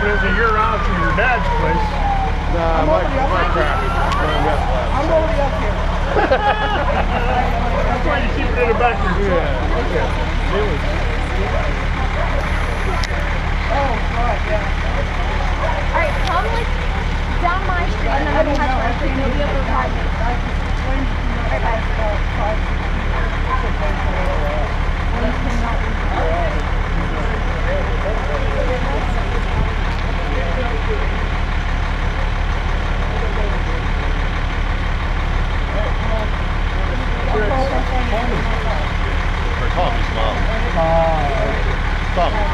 But is it your house or your dad's place? Nah, I'm my, my crap. I'm already up here. That's why you keep it in the back of your truck. Yeah, okay. Really? Oh, right, yeah. Alright, come like Stop.